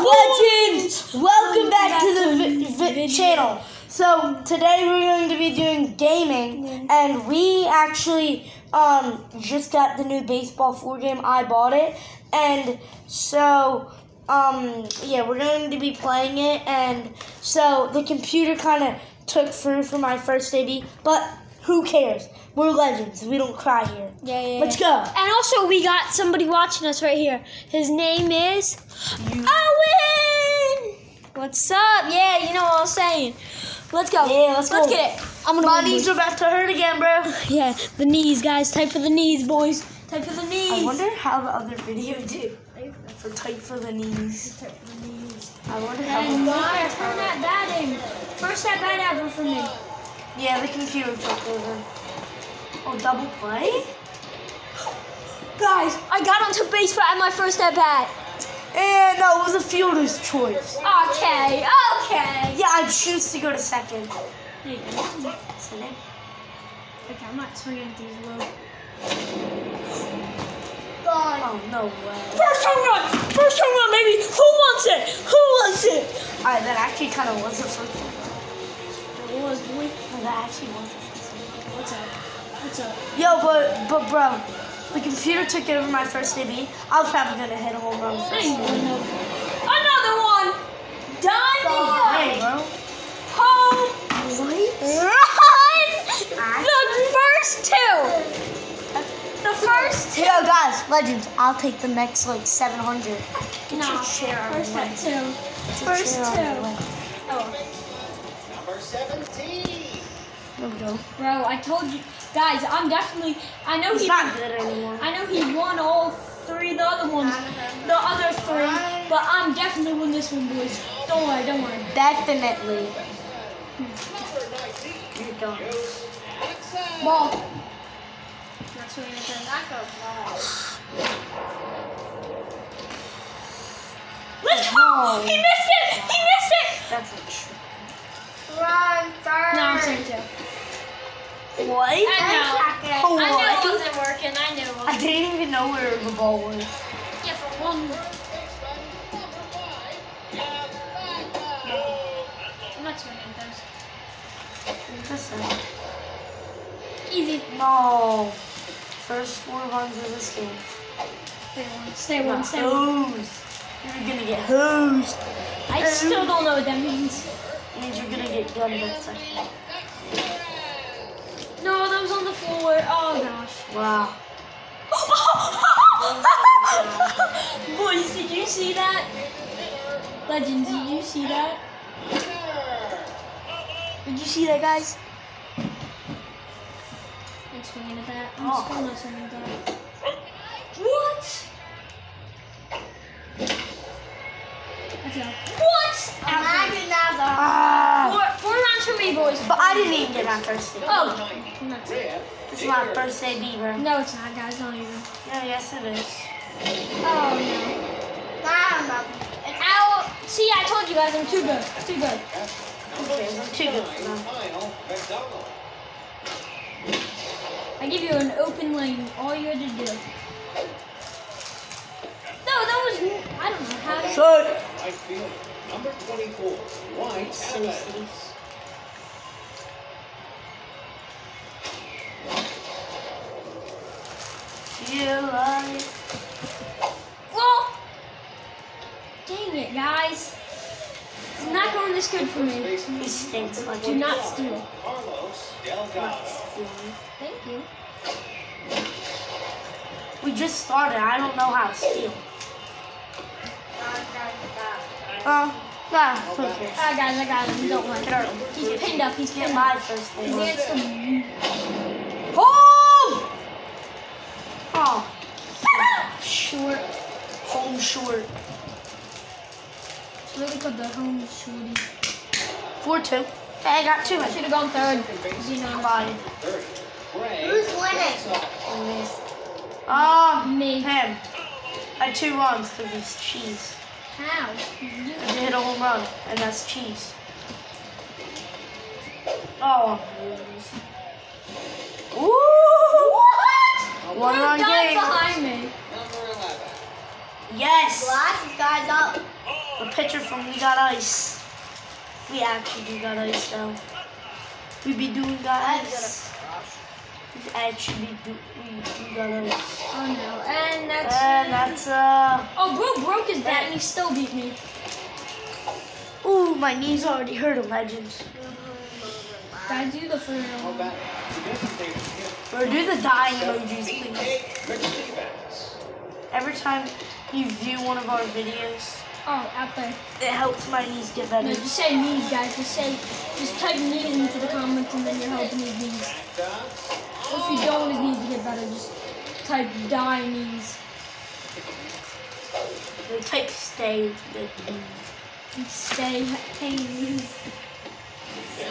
legends? Welcome back to the vi- vi- channel. So today we're going to be doing gaming, and we actually um just got the new baseball four game. I bought it, and so um yeah, we're going to be playing it, and so the computer kind of took through for my first debut, but who cares? We're legends. We don't cry here. Yeah, yeah. Let's go. And also, we got somebody watching us right here. His name is Owen. What's up? Yeah, you know what I'm saying. Let's go. Yeah, let's Let's go. get it. I'm gonna My knees are about to hurt again, bro. Yeah, the knees, guys. Type for the knees, boys. Type for the knees. I wonder how the other video did. For tight for the knees. I wonder how. Turn that batting. First at bat ever for me. Yeah, the computer took over. Oh, double play? Guys, I got onto base for at my first at bat. And no, it was a fielder's choice. Okay, okay. Yeah, I choose to go to second. Hey, okay, I'm not swinging these low. Oh, no way. First home run! First home run, baby! Who wants it? Who wants it? Alright, that actually kind of was the first one. It was, boy. That actually the first. What's up? What's up? Yo, but, but bro, the computer took over my first debut. I was probably going to hit a home run first. Another one! Done! Hey, bro. Home run! The first two! The first two! Yo, guys, legends, I'll take the next, like, 700. Get No, your chair out of first the way. at two. First chair out of the two. There bro, I told you. Guys, I'm definitely. I know He's he. not good anymore. I know he won all three the other ones. The other three. But I'm definitely win this one, boys. Don't worry, don't worry. Definitely. Number 19. You're done. Goes outside. Ball. Not swinging at that. Let's go! Oh. He missed it! He missed it! That's a tr- Run, third. No, I'm saying two. What? I know. Oh, I knew what? it wasn't working. I knew it I didn't even know where the ball was. Yeah, for one. I'm not swinging those. Listen. Easy. No. First four runs of this game. Stay one. Stay one. Stay one. You're gonna get hosed. I still don't know what that means. Means you're gonna get gunned next time. No, that was on the floor. Oh gosh. Wow. Boys, did you see that? Legends, did you see that? Did you see that, guys? I'm swinging at that. I'm Oh. still not swinging at that. What? Let's go. What? Imagine another. Ah. Four, four rounds for me, boys. But I didn't even get my first debut. Oh, not This is my first debut, bro. No, it's not, guys. Don't even. Yeah, yes it is. Oh no. Mama. Ow! See, I told you guys I'm too good. Too good. Okay, I'm too good for them. Final. McDonald. I give you an open lane. All you had to do. No, that was. I don't know how to. Shut. Right field. Number 24. White Silly Evans. face. Feel like Well, dang it, guys. It's not going this good for me. he stinks like Do not steal. Carlos Delgado. Thank you. We just started. I don't know how to steal. Uh, yeah, who cares? Ah, guys, I got him. Don't worry. Get our, He's pinned up. He's get pinned my up. first His one. hands some. Home! Oh, Short. home short. It's really called the home shorty. 4 2. Hey, I got two. I should have gone third. You know, Bye. 30. Who's winning? Outside. Missed. Um, Me. him. I had two runs because it's cheese. how? I hit a home run, and that's cheese. Oh, I'm gonna lose. Ooh! What? One You're run game. behind me. Number 11. Yes! Glasses, guys up. The picture from We Got Ice. We actually do got ice though. We be doing got ice. We actually do we, we got ice. Oh no. And that's. And that's uh Oh, bro broke his bat and he still beat me. ooh my knees already hurt a legend. Gotta do the for How real. about it? Significant hit. Or do the dying emojis please. Every time you view one of our videos, Oh, out there. it helps my knees get No, better. just say knees, guys. Just say, just type knees into the comments and then you're helping his knees. Back if you don't want his knees to get better, just type die knees. They type stay. It And stay hey knees.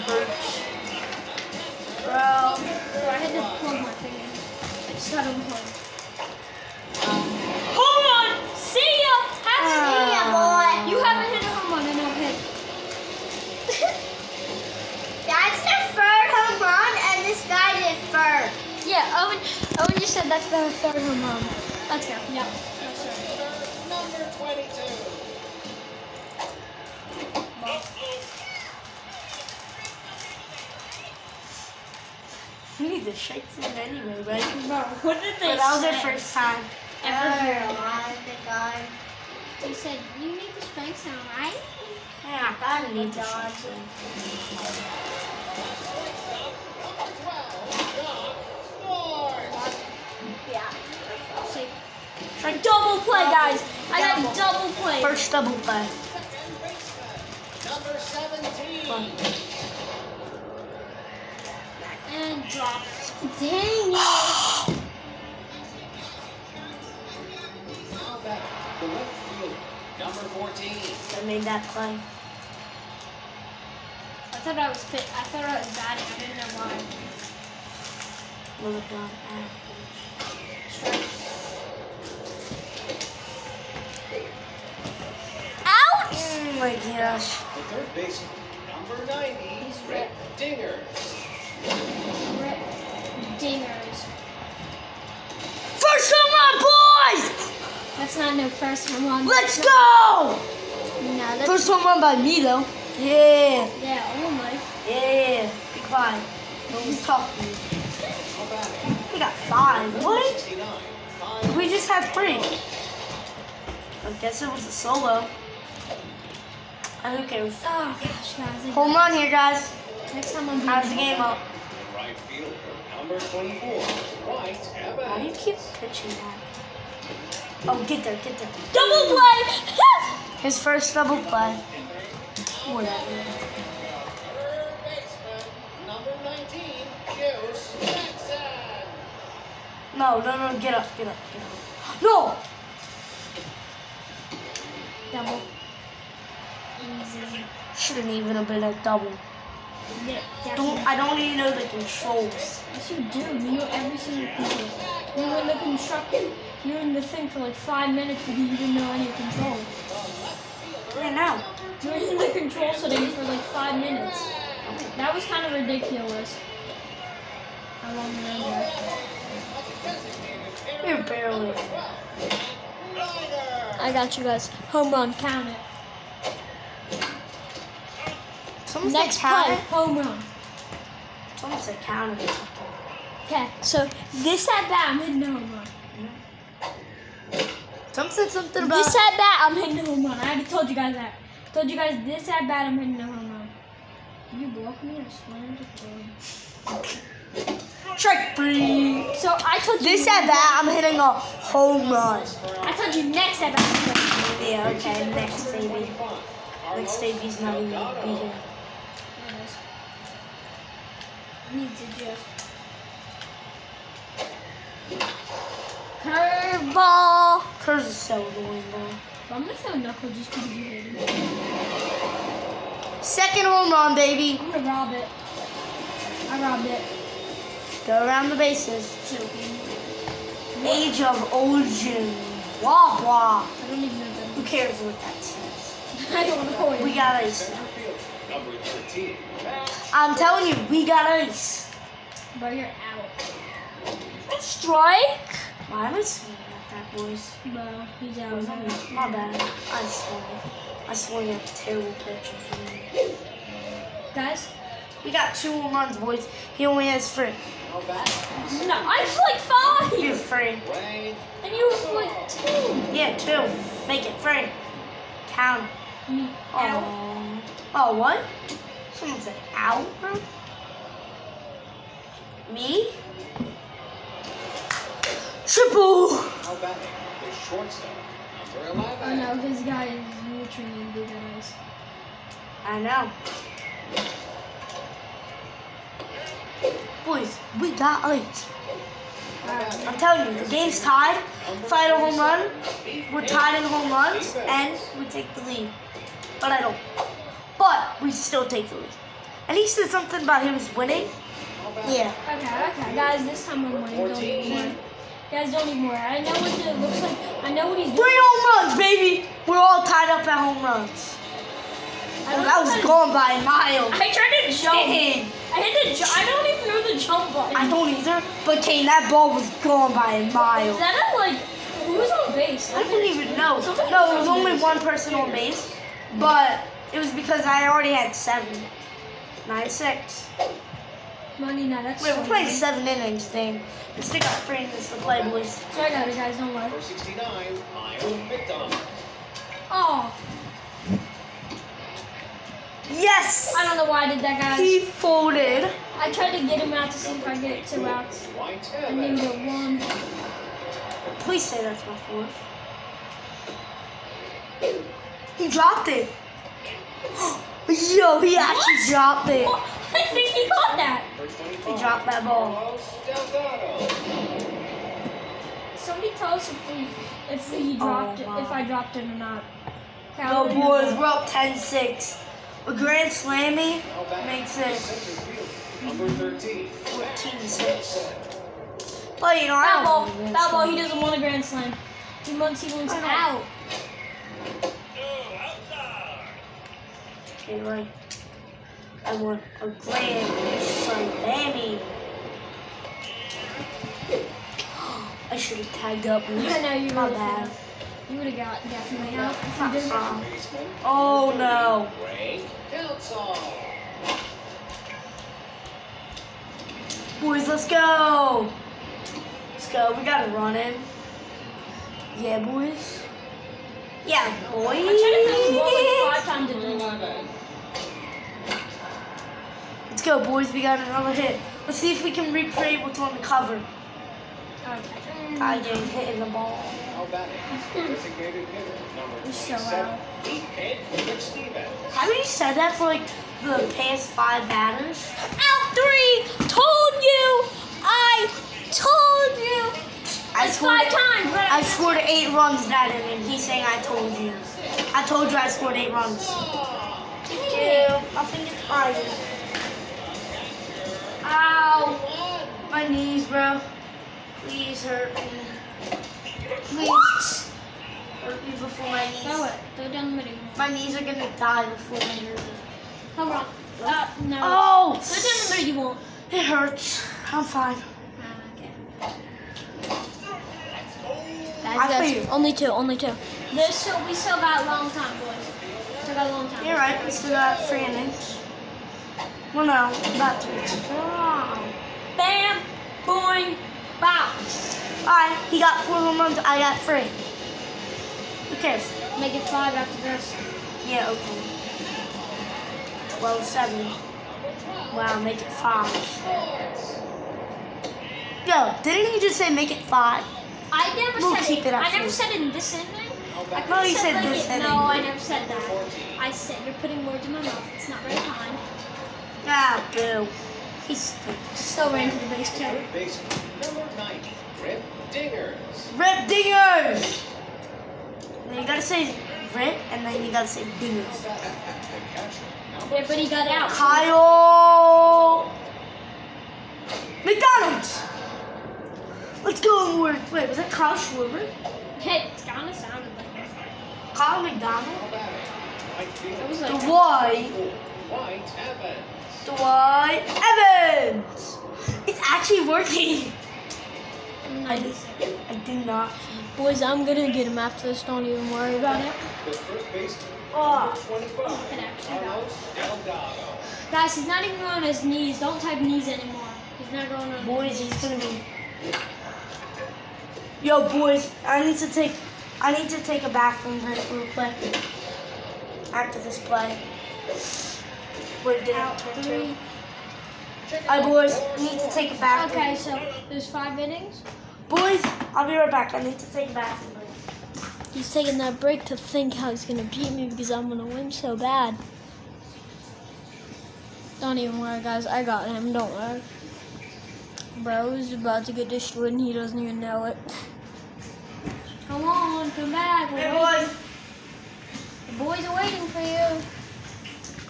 hurts. Bro. Bro, I had to plug my thing in. I just got unplugged. Hold on! See ya! Have Ah. Yeah, boy. You haven't hit a home run, I know hit. That's the third home run, and this guy did third. Yeah, Owen, Owen just said that's the third home run. Let's go. Yeah. Need to shake it anyway, right? Bro, what did they But that was their first time. Ever hear? Oh, the guy. They said, you need to spank some, right? Yeah, I need to God. shake it. Number 12. John scores. Yeah. Say, Try double play, guys. I got double play. First double play. Number 17. Fun. and drop. Dang it. How about the left fielder? Number 14. I made that play. I thought I was fit. I thought I was batting. I didn't know why. Look at Ouch! Oh my gosh. The third baseman. Number 90. Rick Dinger. Rip dingers. First home run, boys! That's not no first home run. Let's go! No, that's, First home run by me, though. Yeah, Yeah, oh almost. yeah. Be quiet. No one's talking. How about? We got five. What? We just had three. I guess it was a solo. And who cares? Oh gosh, guys. Home run here, guys. Next time I'm How's the game up? Right fielder. Number 24. White. How Why do you keep pitching that? Oh, get there, get there. Double play! His first double play. Whatever. Third baseman. Number 19. Hughes Jackson. No, no, no, get up, get up, get up. No! Double. Shouldn't even have been a double. Yeah, Don't. I don't even know the controls. Yes, you do. You know every single control. You were in the construction. You were in the thing for like five minutes because you didn't know any control. Right now. You were in the control setting for like five minutes. That was kind of ridiculous. How long were you there? You're barely. I got you guys. Home run, count it. Someone Next play, home run. Someone said count it. Okay, so this at bat, I'm hitting a home run. Someone said something about. This at bat, I'm hitting a home run. I already told you guys that. I Told you guys this at bat, I'm hitting a home run. You block me, I swear to God. Strike three. So I told you This at bat, I'm hitting a home run. I told you next at bat. Yeah, okay, next baby. Next baby's not even gonna be here. Need to just. Curveball. Curse is so annoying, bro. I'm gonna throw a knuckle just because you hit it. Second home run, baby. I'm gonna rob it. I robbed it. Go around the bases. Joking. Age of Origin. Wah wah. I don't even know that. Who cares what that says? I don't know. We got ice. Center fielder. Number 13. I'm telling you, we got ice. But you're out. Strike. Why am I swinging at that, boys? Bro, he's out. Boys, I'm- My bad. I swung. I swung at a terrible pitch from me. Guys, We got two home runs, boys. He only has three. Now back. no, I was like five. You five, three. And you were like two. Yeah, two. Make it three. Count. I mean, ow. Oh. Oh, what? Someone said ow. Me? Triple! Now batting. The shortstop. Number 11. I know this guy is literally big eyes. I know. Boys, we got eight. I'm telling you, the game's tied. Final home run. We're tied in home runs, and we take the lead. But I don't. But we still take the lead. And he said something about was winning. Yeah. Okay, okay, guys, this time I'm winning. Don't need more. Guys, don't need more. I know what it looks like. I know what he's doing. Three home runs, baby. We're all tied up at home runs. I That was gone by a mile. I tried to jump. Dang. I hit the jump. I don't even know the jump button. I don't either. But Kane, that ball was gone by a mile. Is that a, like, who was on base? I don't even know. No, it was only one person on base, but it was because I already had seven. Nine six. Money, no, that's Wait, so we're playing weird. seven innings, dang. We still got three innings to play, boys. Sorry about it, guys. Don't worry. Number 69. Myron McDonald. Oh, Yes! I don't know why I did that, guys. He folded. I tried to get him out to see if I get two outs. White I didn't Evans. get one. Please say that's my fourth. He dropped it. Yo, he actually What? dropped it. Oh, I think he caught that. He dropped that ball. Somebody tell us if we if we oh, dropped it, wow. if I dropped it or not. Go, Coward. boys, we're up 10-6. A grand slammy makes it. Number 13. 14-6. But, you know, I Foul ball. want a grand Foul ball. He doesn't want a grand slam. He wants he wants out. Okay, right. I want a grand slammy. I should have tagged up. I know you My really bad. You would have got definitely out if you didn't. Uh, Oh no. Ray Boys, let's go. Let's go. We gotta run in. Yeah, boys. Yeah, boys. I tried to throw the ball like five times it Number didn't. 11. Let's go, boys. We got another hit. Let's see if we can recreate what's on the cover. I getting hit in the ball. Now batting. Designated hitter. Number You're so 27. loud. Stevens. Haven't you said that for like the past five batters? Out three. Told you. I told you. I It's scored. five times, but I scored eight runs that inning. He's saying I told you. I told you I scored eight runs. Oh. Thank you. I think it's fine. Ow. My knees, bro. Please hurt me. Please. Hurt me before my Throw knees. it. Throw it down the middle. My knees are gonna die before they hurt me. Come on. Uh, no. Oh! Throw it down the middle. You won't. It hurts. I'm fine. I Guys, feel guys, only two, only two. This, we still got a long time, boys. Still got a long time. You're right. We still got three innings. Well, no, about three. Wow. Bam, boing, bow. Alright, he got four home runs. I got three. Who cares? Make it five after this. Yeah, okay. 12 7. Wow, make it five. Yo, didn't he just say make it five? I never We'll said keep it. it I never said in this inning. I oh, could've No, you said said this inning. No, I never said that. I said you're putting words in my mouth. It's not very kind. Ah, boo. He's so Still ran to the base too. Third. Number 90. Rip Dingers. Rip dingers! Then you gotta say rip, and then you gotta say dingers. The catcher. Number Yeah, but he got out. Kyle McDonald's. Let's go and work. Wait, was that Kyle Schwarber? It kind of sounded like that. Kyle McDonald? Now batting. Right It field. was like Dwight. White Evans. Dwight Evans. It's actually working. I did, I do not. Boys, I'm gonna get him after this. Don't even worry about it. Oh, 25, It actually got- Guys, he's not even on his knees. Don't type knees anymore. He's not going on. boys, he's gonna be. Yo, boys, I need to take. I need to take a bathroom break real quick. After this play. What it Out turn to? Alright, boys, need to take a bathroom. Okay, so there's five innings. Boys, I'll be right back. I need to take a bathroom break. He's taking that break to think how he's gonna beat me because I'm gonna win so bad. Don't even worry, guys. I got him. Don't worry. Bro is about to get destroyed and he doesn't even know it. Come on, come back. We're Hey, boys. The boys are waiting for you.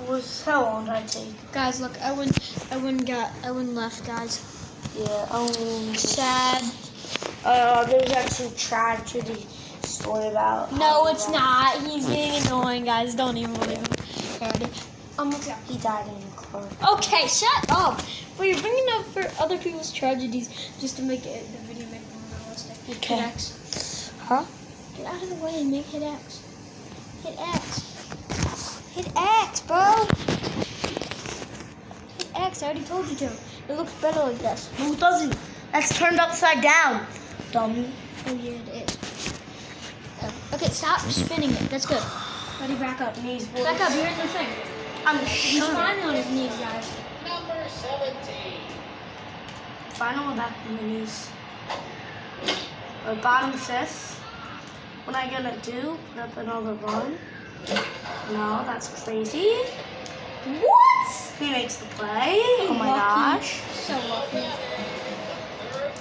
Boys, how long did I take? Guys, look, Owen, Owen got, Owen left, guys. Yeah, um, Sad. uh, there's actually a tragedy story about. No, it's he not. He's being annoying, guys. Don't even believe him. Um. He died in a car. Okay, shut up. But you're bringing up for other people's tragedies just to make it the video make more realistic. Okay. Hit X. Huh? Get out of the way and make hit X. Hit X. Hit X, bro. Hit X. I already told you to. It looks better like this. No, it doesn't. That's turned upside down. Dummy. Oh yeah, it is. Um, okay, stop spinning it. That's good. Ready, back up. Knees, boys. Back up. Here's the thing. I'm He's sure. finally on his knees, guys. Number 17. Final back on the knees. Or bottom fifth. What am I gonna do? Put up another run? No, that's crazy. What? He makes the play. Oh my Lucky. gosh. So lucky.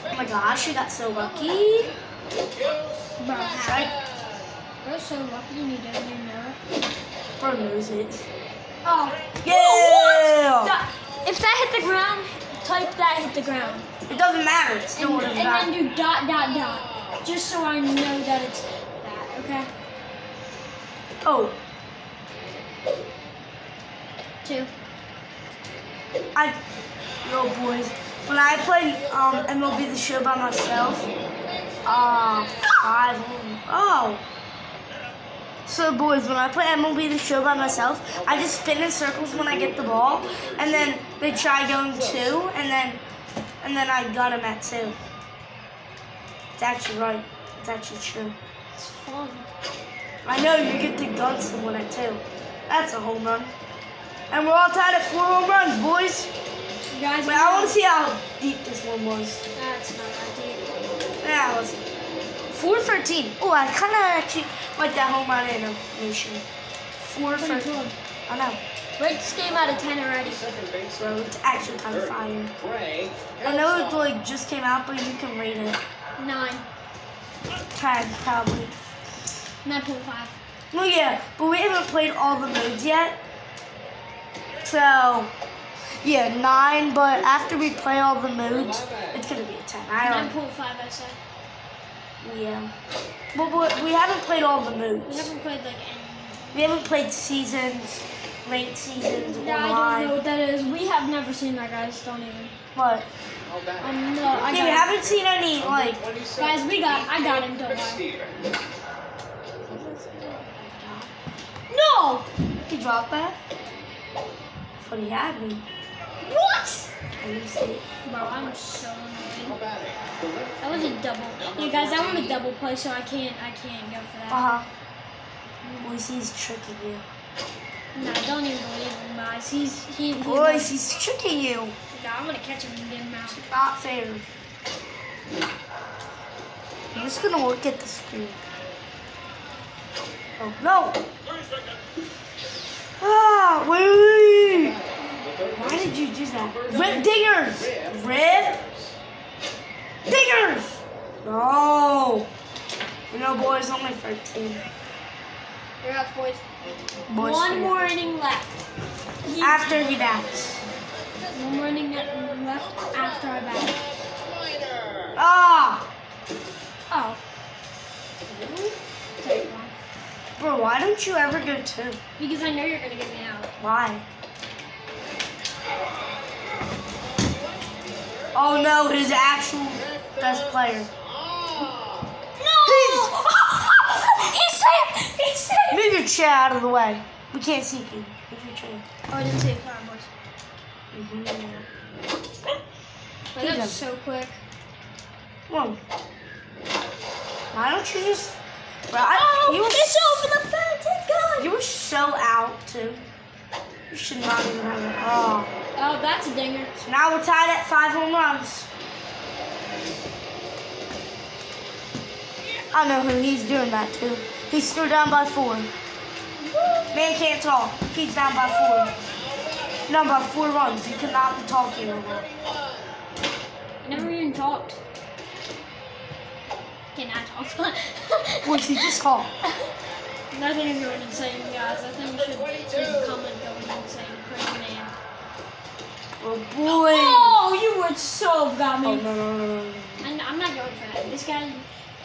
Oh my gosh, he got so lucky. Bro? Right? Bro, so lucky and he doesn't even know it. Bro knows it. Oh. Yeah! That- if that hit the ground, type that hit the ground. It doesn't matter. It's still And, and then do dot, dot, dot. Just so I know that it's that, okay? Oh, Two. I, yo boys, when I played um MLB The Show by myself, uh, five, oh. So boys, when I play MLB The Show by myself, I just spin in circles when I get the ball, and then they try going two, and then, and then I got him at two. It's actually right. It's actually true. It's fun. I know you get to gun someone at two. That's a home run. And we're all tied at four home runs, boys. You guys, Wait, I want to see how deep this one was. That's not that deep. Yeah, it was 413. Oh, I kind of actually like that home run animation. Pretty 413. cool. I know. Rate this game out of 10 already. Second base, Bro, it's actually kind of fire. Ray. I know it like just came out, but you can rate it. 9. Tag, probably. 9.5. Well, yeah, but we haven't played all the modes yet. So, yeah, 9, but after we play all the modes, it's going to be a 10. I don't 9.5, I said. Yeah. But we- we haven't played all the modes. We haven't played like any. We haven't played seasons, ranked seasons, Yeah, I don't know what that is. We have never seen that, guys. Don't even. What? Um, no, I Yeah, we haven't seen any, like, Guys, we got. I got him. Don't worry. Steer. No. he dropped that? But he had me. What? I didn't. Bro, I'm so How annoyed. about it? The left That was a double. Yeah, guys, I want a double play, so I can't. I can't go for that. Uh-huh. Boys, he's tricking you. No, don't even believe him, guys. He's he. He's Boys, he's tricking you. No, I'm gonna catch him and get him out. Not fair. I'm just gonna look at the screen. Oh, no! Ah, wait. Why did you do that? Rip dingers! Rip dingers! No! You know, boys, only 13. You're up, boys. Boys One forget. more inning left. He- After he bats. One more inning left after I bat. Ah! Oh. Bro, why don't you ever go two? Because I know you're gonna get me out. Why? Oh no, his actual best player. No! He said. He said. Move your chair out of the way. We can't see you. Move your chair. Oh, I didn't say it. Sorry, boys. Mhm. But that was so quick. Come on. Why don't you just? Bro, I, Oh, you were it's over the fence. It's. You were so out too. You should not even have it. Oh. Oh, that's a dinger. So now we're tied at five home runs. I know who he's doing that to. He's still down by four. Man can't talk. He's down by four. Down by four runs. You cannot be talking anymore. Never even talked. I talk? What's he just called? Nothing is going insane, guys. I think we should leave a comment going insane. Crazy man. Oh boy. Oh, you would so have got Oh me. no no no no. no. I'm, I'm not going for that. This guy,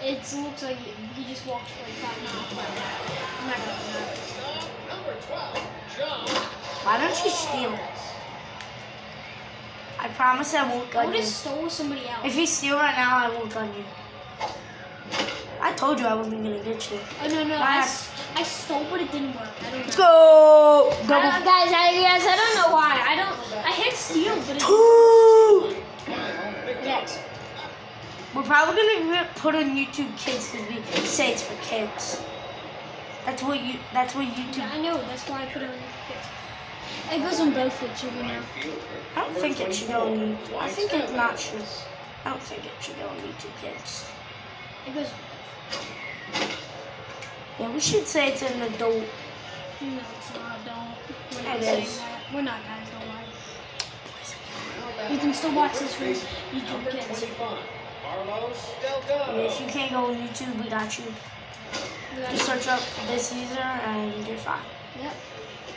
it looks like he, he just walked 45 miles. I'm not going for that. Number 12, John. Why don't you steal? I promise I won't I gun would you. have stole somebody else. If you steal right now, I won't gun you. I told you I wasn't gonna get you. Oh, no, no. I, I stole, but it didn't work. I don't Let's go. Double don't, guys, I, guys, I don't know why. I don't. I hit steal, but it. two. Yes. We're probably gonna put on YouTube Kids because we say it's for kids. That's what you. That's what YouTube. I know. That's why I put it on the kids. It goes on both YouTube, you know. I don't think it should go on YouTube. I think it not should. I don't think it should go on YouTube Kids. It goes. Yeah, we should say it's an adult. No, it's not. Don't. We're not It that. We're not, guys. Don't lie. You can still watch this for YouTube Number Kids. 25, Carlos And Delgado. if you can't go on YouTube, we got you. Just search up this user and you're fine. Yep.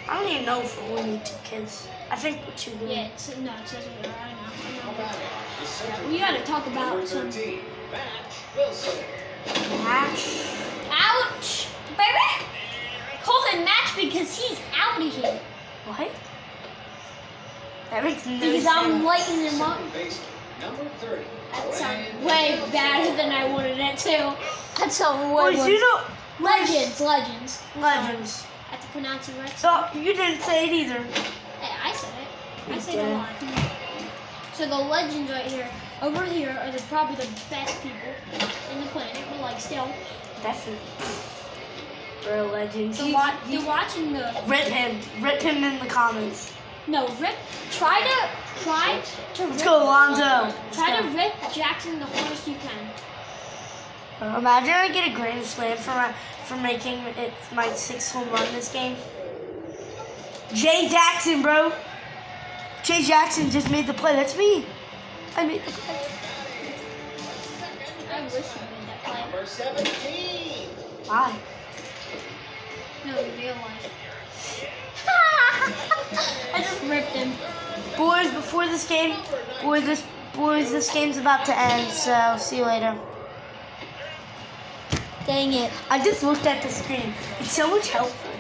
I don't even know if we're on YouTube Kids. I think what you do. Yeah, it's, no, it says we are. I know. I know. The We gotta talk about some. 13, Match Wilson. Match. Ouch! Baby! Call him Match because he's out of here. What? That makes no Because sense. I'm lighting him up. Second baseman, number 30. That sounds Brandon way better than I wanted it to. That sounds way Boys, worse. you know Legends, legends. legends. I have to pronounce it right. So you didn't say it either. Hey, I said it. I said it a lot. So the legends right here, over here, are the, probably the best people in the planet. But like still, Definitely. Bro, legends. the, He- wa- he- the watching the Rip him. Rip him in the comments. no rip. Try to try to Let's rip, go, Lonzo. try to rip Jackson the hardest you can. Imagine I get a grand slam for my for making it my sixth home run this game. Jay Jackson, bro. Jay Jackson just made the play. That's me. I made the play. I wish you made that play. Number 17. Why? No, in real life. I just ripped him. Boys, before this game, boys, this boys, this game's about to end. So see you later. Dang it! I just looked at the screen. It's so much helpful.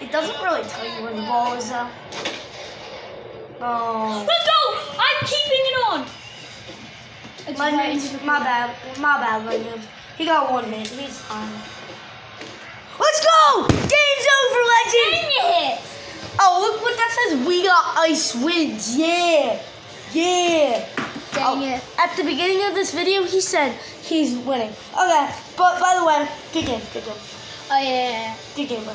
It doesn't really tell you where the ball is though. Oh. Let's go! I'm keeping it on. It's right Legends, into the my bad, my bad, Legends. He got one hit. He's fine. Let's go! Game's over, Legends. Dang it! Oh, look what that says. We got ice wins. Yeah, yeah. Dang Oh, it. At the beginning of this video, he said he's winning. Okay, but by the way, good game, good game, Oh yeah, good game, bro.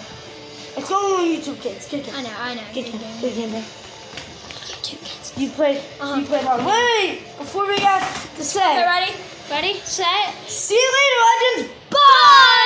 It's going on YouTube, kids. Good game, I know, I know. good game, good game, bro. You played, Uh-huh. you played hard. Wait, before we got to say, Okay, ready? Ready? Set. see you later, Legends. Bye.